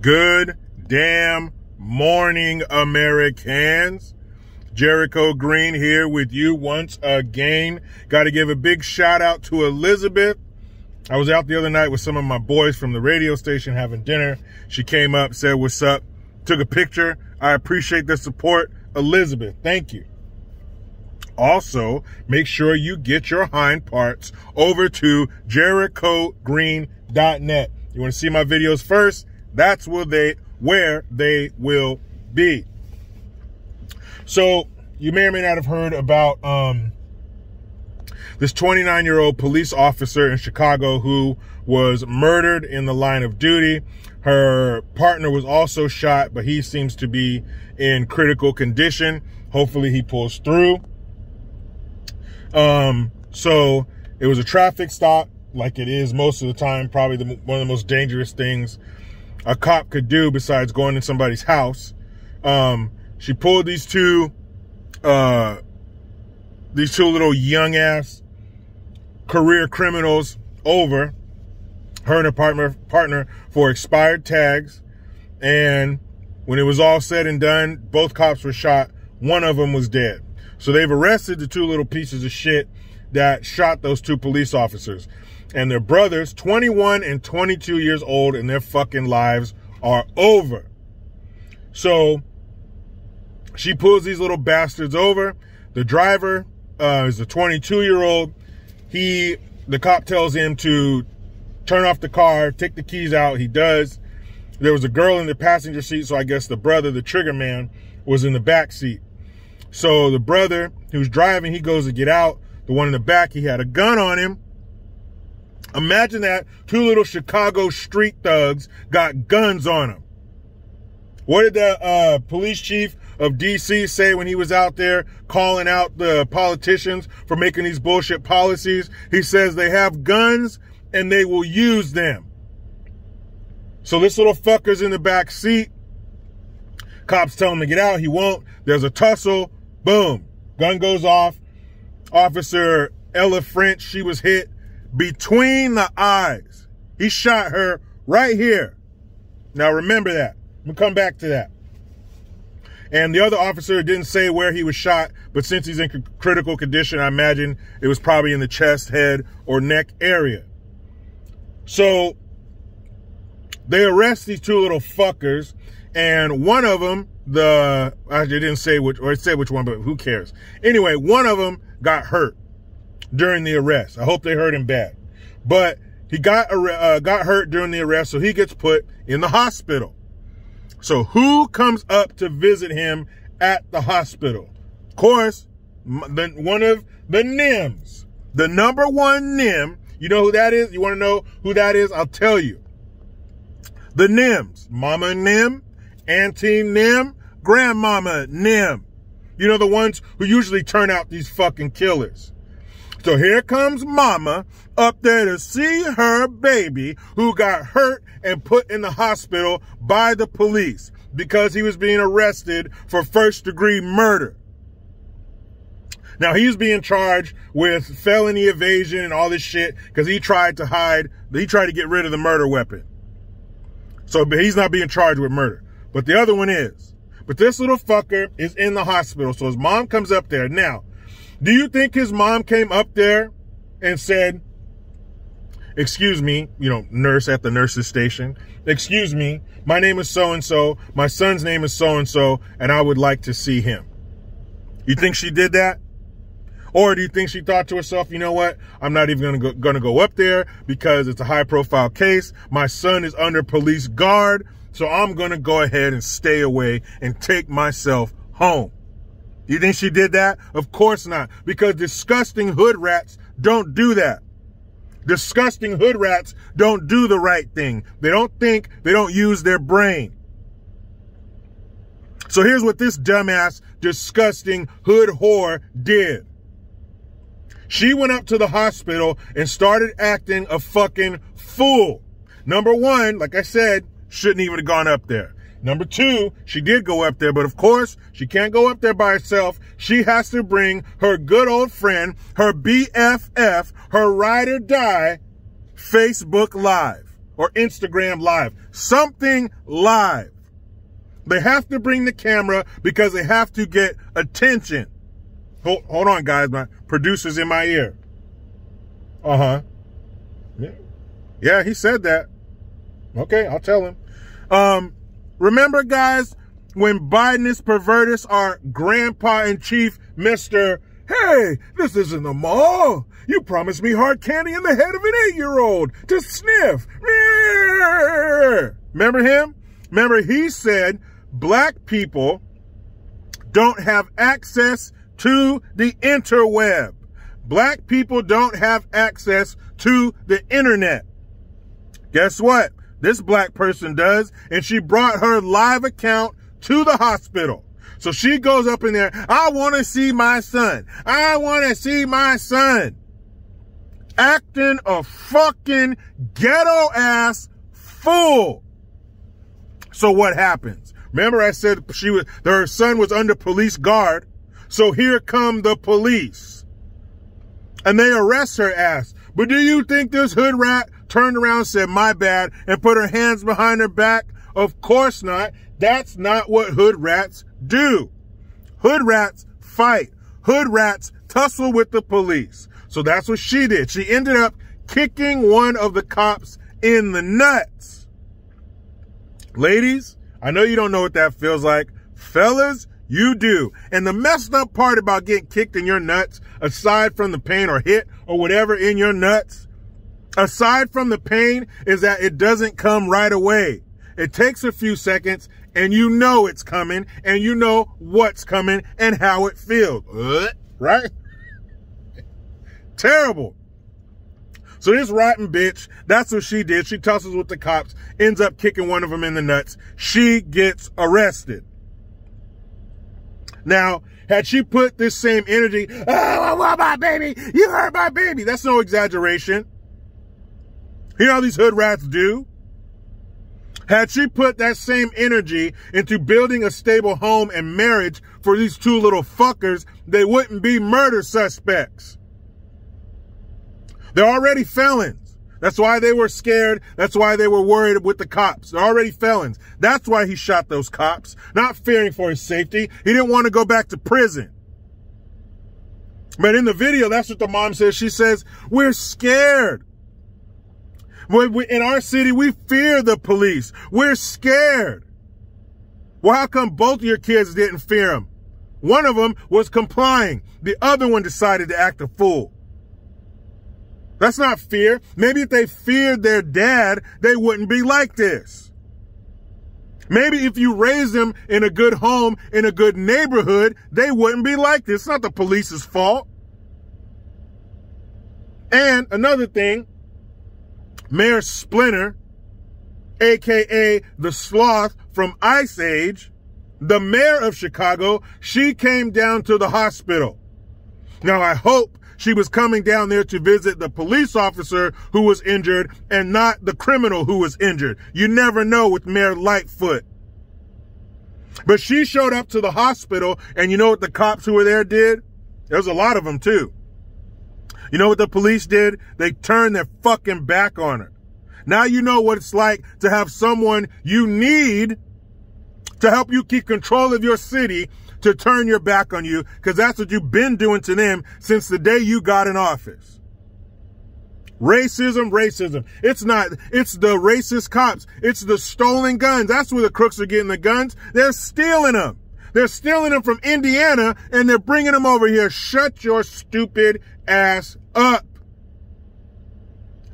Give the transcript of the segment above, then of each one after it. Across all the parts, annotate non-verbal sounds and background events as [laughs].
Good damn morning, Americans. Jericho Green here with you once again. Got to give a big shout out to Elizabeth. I was out the other night with some of my boys from the radio station having dinner. She came up, said, what's up, took a picture. I appreciate the support. Elizabeth, thank you. Also, make sure you get your hind parts over to jerichogreen.net. You want to see my videos first? That's where they, where they will be. So you may or may not have heard about um, this 29 year old police officer in Chicago who was murdered in the line of duty. Her partner was also shot, but he seems to be in critical condition. Hopefully he pulls through. Um, so it was a traffic stop like it is most of the time, probably the, one of the most dangerous things a cop could do besides going in somebody's house. Um, she pulled these two, uh, these two little young ass career criminals over her and her partner, partner for expired tags. And when it was all said and done, both cops were shot. One of them was dead. So they've arrested the two little pieces of shit that shot those two police officers. And their brothers, 21 and 22 years old, and their fucking lives are over. So she pulls these little bastards over. The driver uh, is a 22 year old. He, the cop tells him to turn off the car, take the keys out. He does. There was a girl in the passenger seat, so I guess the brother, the trigger man, was in the back seat. So the brother who's driving, he goes to get out. The one in the back, he had a gun on him. Imagine that two little Chicago street thugs got guns on them. What did the uh, police chief of DC say when he was out there calling out the politicians for making these bullshit policies? He says they have guns and they will use them. So this little fucker's in the back seat. Cops tell him to get out. He won't. There's a tussle. Boom. Gun goes off. Officer Ella French, she was hit between the eyes. He shot her right here. Now remember that. We'll come back to that. And the other officer didn't say where he was shot, but since he's in critical condition, I imagine it was probably in the chest, head, or neck area. So they arrest these two little fuckers, and one of them, the I didn't say which, or I said which one, but who cares? Anyway, one of them got hurt during the arrest. I hope they hurt him bad, but he got uh, got hurt during the arrest, so he gets put in the hospital. So who comes up to visit him at the hospital? Of course, the, one of the NIMS, the number one NIM. You know who that is? You want to know who that is? I'll tell you. The NIMS, Mama NIM, Auntie NIM, Grandmama NIM. You know, the ones who usually turn out these fucking killers. So here comes mama up there to see her baby who got hurt and put in the hospital by the police because he was being arrested for first degree murder. Now he's being charged with felony evasion and all this shit because he tried to hide, he tried to get rid of the murder weapon. So he's not being charged with murder. But the other one is. But this little fucker is in the hospital. So his mom comes up there. Now, do you think his mom came up there and said, excuse me, you know, nurse at the nurse's station, excuse me, my name is so-and-so, my son's name is so-and-so, and I would like to see him. You think she did that? Or do you think she thought to herself, you know what? I'm not even gonna go, gonna go up there because it's a high profile case. My son is under police guard. So I'm gonna go ahead and stay away and take myself home. You think she did that? Of course not. Because disgusting hood rats don't do that. Disgusting hood rats don't do the right thing. They don't think, they don't use their brain. So here's what this dumbass, disgusting hood whore did. She went up to the hospital and started acting a fucking fool. Number one, like I said, shouldn't even have gone up there. Number two, she did go up there, but of course, she can't go up there by herself. She has to bring her good old friend, her BFF, her ride or die, Facebook Live or Instagram live. Something live. They have to bring the camera because they have to get attention. Hold, hold on, guys. My producer's in my ear. Uh huh. Yeah. yeah, he said that. Okay, I'll tell him. Um, remember, guys, when Bidenists pervertists are grandpa in chief, Mr. Hey, this isn't a mall. You promised me hard candy in the head of an eight-year-old to sniff. Remember him? Remember he said black people don't have access to the interweb. Black people don't have access to the internet. Guess what? This black person does, and she brought her live account to the hospital. So she goes up in there, I want to see my son. I want to see my son. Acting a fucking ghetto ass fool. So what happens? Remember I said she was, her son was under police guard. So here come the police. And they arrest her ass. But do you think this hood rat turned around said, my bad, and put her hands behind her back? Of course not. That's not what hood rats do. Hood rats fight. Hood rats tussle with the police. So that's what she did. She ended up kicking one of the cops in the nuts. Ladies, I know you don't know what that feels like. Fellas, you do. And the messed up part about getting kicked in your nuts, aside from the pain or hit or whatever in your nuts, aside from the pain, is that it doesn't come right away. It takes a few seconds and you know it's coming and you know what's coming and how it feels. [laughs] Right? Terrible. So this rotten bitch, that's what she did. She tussles with the cops, ends up kicking one of them in the nuts. She gets arrested. Now, had she put this same energy, oh, I want my baby, you hurt my baby. That's no exaggeration. You know how these hood rats do? Had she put that same energy into building a stable home and marriage for these two little fuckers, they wouldn't be murder suspects. They're already felons. That's why they were scared. That's why they were worried with the cops. They're already felons. That's why he shot those cops, not fearing for his safety. He didn't want to go back to prison. But in the video, that's what the mom says. She says, we're scared. We, in our city, we fear the police. We're scared. Well, how come both of your kids didn't fear them? One of them was complying. The other one decided to act a fool. That's not fear. Maybe if they feared their dad, they wouldn't be like this. Maybe if you raised them in a good home, in a good neighborhood, they wouldn't be like this. It's not the police's fault. And another thing, Mayor Splinter, aka the sloth from Ice Age, the mayor of Chicago, she came down to the hospital. Now I hope she was coming down there to visit the police officer who was injured and not the criminal who was injured. You never know with Mayor Lightfoot. But she showed up to the hospital and you know what the cops who were there did? There's a lot of them too. You know what the police did? They turned their fucking back on her. Now you know what it's like to have someone you need to help you keep control of your city to turn your back on you because that's what you've been doing to them since the day you got in office. Racism, racism. It's not, it's the racist cops. It's the stolen guns. That's where the crooks are getting the guns. They're stealing them. They're stealing them from Indiana and they're bringing them over here. Shut your stupid ass up.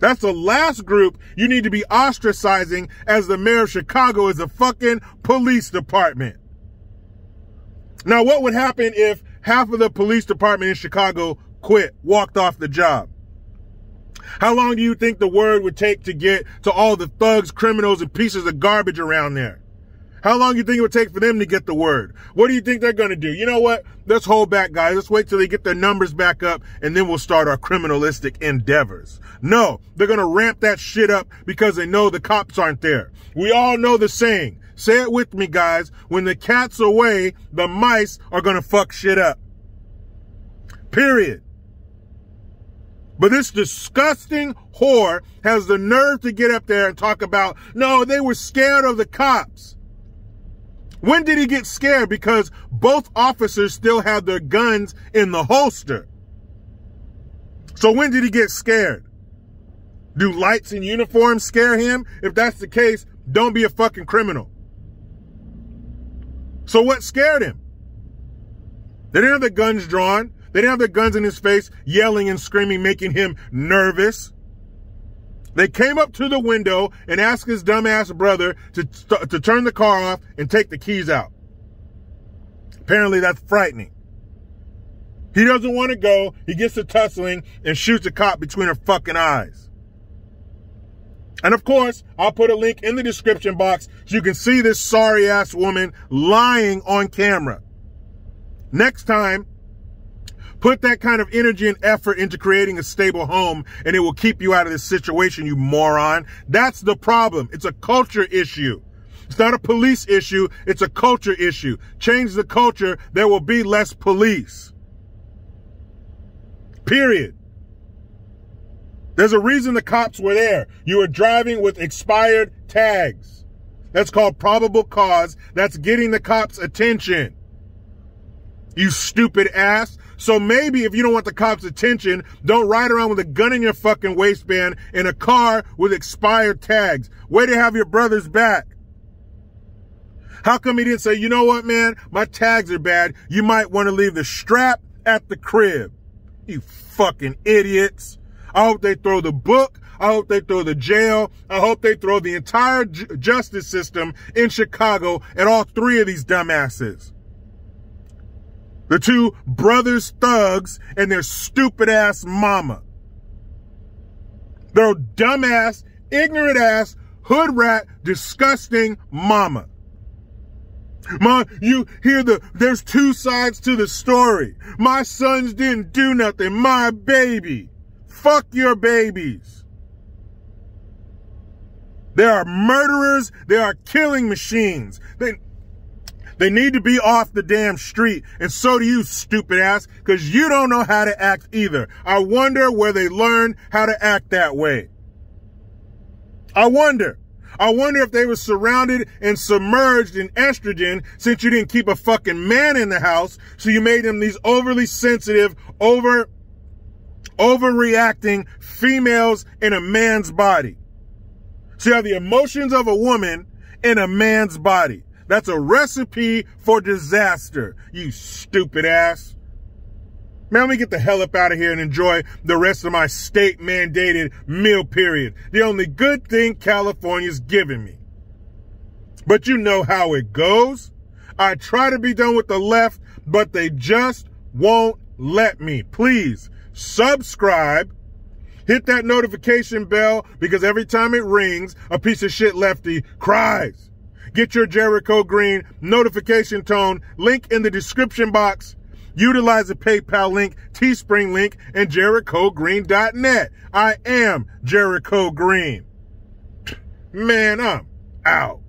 That's the last group you need to be ostracizing as the mayor of Chicago is the fucking police department. Now, what would happen if half of the police department in Chicago quit, walked off the job? How long do you think the word would take to get to all the thugs, criminals, and pieces of garbage around there? How long do you think it would take for them to get the word? What do you think they're going to do? You know what? Let's hold back, guys. Let's wait till they get their numbers back up and then we'll start our criminalistic endeavors. No, they're going to ramp that shit up because they know the cops aren't there. We all know the saying. Say it with me, guys. When the cat's away, the mice are going to fuck shit up. Period. But this disgusting whore has the nerve to get up there and talk about, no, they were scared of the cops. When did he get scared? Because both officers still had their guns in the holster. So when did he get scared? Do lights and uniforms scare him? If that's the case, don't be a fucking criminal. So what scared him? They didn't have their guns drawn. They didn't have their guns in his face, yelling and screaming, making him nervous. They came up to the window and asked his dumbass brother to, to turn the car off and take the keys out. Apparently that's frightening. He doesn't want to go. He gets to tussling and shoots a cop between her fucking eyes. And of course, I'll put a link in the description box so you can see this sorry ass woman lying on camera. Next time, Put that kind of energy and effort into creating a stable home and it will keep you out of this situation, you moron. That's the problem. It's a culture issue. It's not a police issue. It's a culture issue. Change the culture. There will be less police. Period. There's a reason the cops were there. You were driving with expired tags. That's called probable cause. That's getting the cops' attention. You stupid ass. So maybe if you don't want the cops' attention, don't ride around with a gun in your fucking waistband in a car with expired tags. Way to have your brother's back. How come he didn't say, you know what, man? My tags are bad. You might want to leave the strap at the crib. You fucking idiots. I hope they throw the book. I hope they throw the jail. I hope they throw the entire justice system in Chicago at all three of these dumbasses. The two brothers thugs and their stupid ass mama. Their dumbass, ignorant ass, hood rat, disgusting mama. Mom, you hear the, there's two sides to the story. My sons didn't do nothing. My baby. Fuck your babies. They are murderers. They are killing machines. They, they need to be off the damn street. And so do you, stupid ass, because you don't know how to act either. I wonder where they learned how to act that way. I wonder. I wonder if they were surrounded and submerged in estrogen since you didn't keep a fucking man in the house. So you made them these overly sensitive, over, overreacting females in a man's body. So you have the emotions of a woman in a man's body. That's a recipe for disaster, you stupid ass. Man, let me get the hell up out of here and enjoy the rest of my state mandated meal period. The only good thing California's giving me. But you know how it goes. I try to be done with the left, but they just won't let me. Please subscribe. Hit that notification bell because every time it rings, a piece of shit lefty cries. Get your Jericho Green notification tone link in the description box. Utilize the PayPal link, Teespring link, and JerichoGreen.net. I am Jericho Green. Man, I'm out.